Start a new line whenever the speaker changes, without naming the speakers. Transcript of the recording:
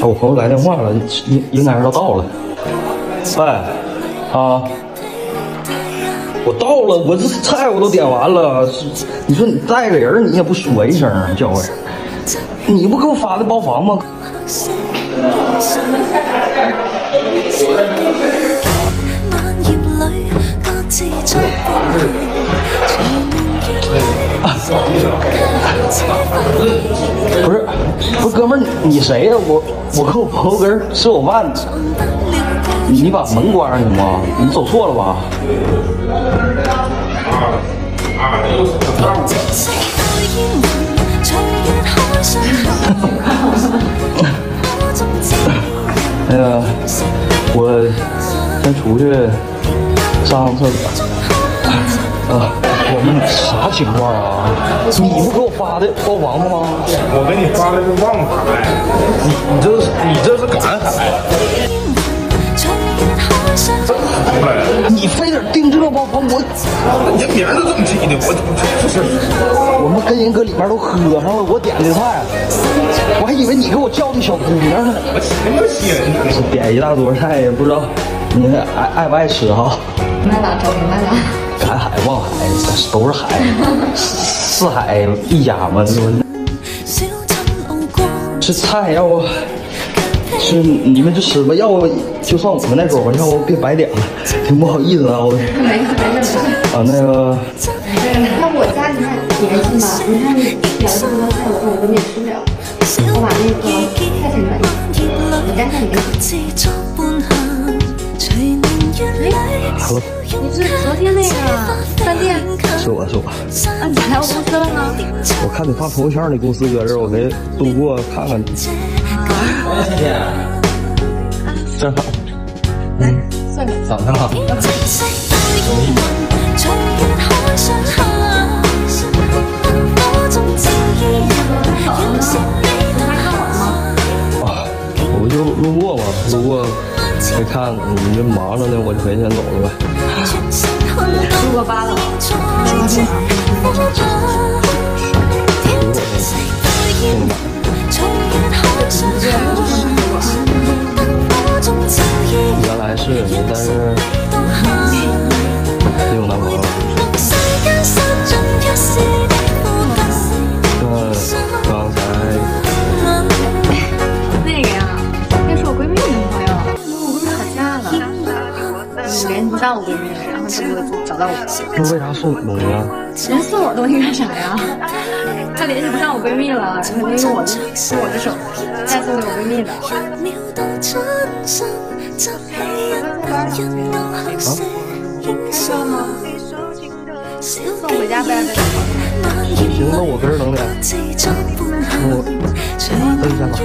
我朋友来电话了，应应该是他到了。喂，啊，我到了，我这菜我都点完了。你说你带个人，你也不说一声，叫我，你不给我发的包房吗？不是，不是，哥们儿，你谁呀？我我和我朋友跟吃口饭，你把门关上行吗？你走错了吧？那个，我先出去上厕所。啊，我们啥情况啊？你不给我发的包房子吗？
我给你发的是旺财，
你你这是你这是赶海？你非得订这包房，我
人名都这么起的，我不是。
我们跟人搁里面都喝上了，我点的菜，我还以为你给我叫的小姑娘呢。点一大桌菜，也不知道你爱爱不爱吃哈？
明白了，找明白了。
赶海、望海，都是海，四海一家嘛，这不。这菜要不，是你们就吃吧，要不就算我们那桌吧，要不别白点了，挺不好意思啊，我。
没事没事没事。
啊，那个。
那我家你看联系吧，你看你点了这么多菜，我说我根本吃不了，我把那个菜钱转你，你加上你的。
好。
你是昨天那个饭店？
是我是我。
啊，你来我公司了吗？
我看你发朋友圈，你公司搁这儿，我没路过看看。
啊。
谢谢。正好。
嗯。
早上好。啊，我不就路过嘛，路过没看，你这忙着呢，我就先先走了呗。
路过八楼。
原来是，但是没有男朋友。那
不上我闺蜜，然后他就找到我。
那为啥送你东西啊？
人送我东西干啥呀？他联系不上我闺蜜了，然后就用我的用我的手再送给我闺蜜的。送回家呗。
行，那我跟着等你。那我等一下吧。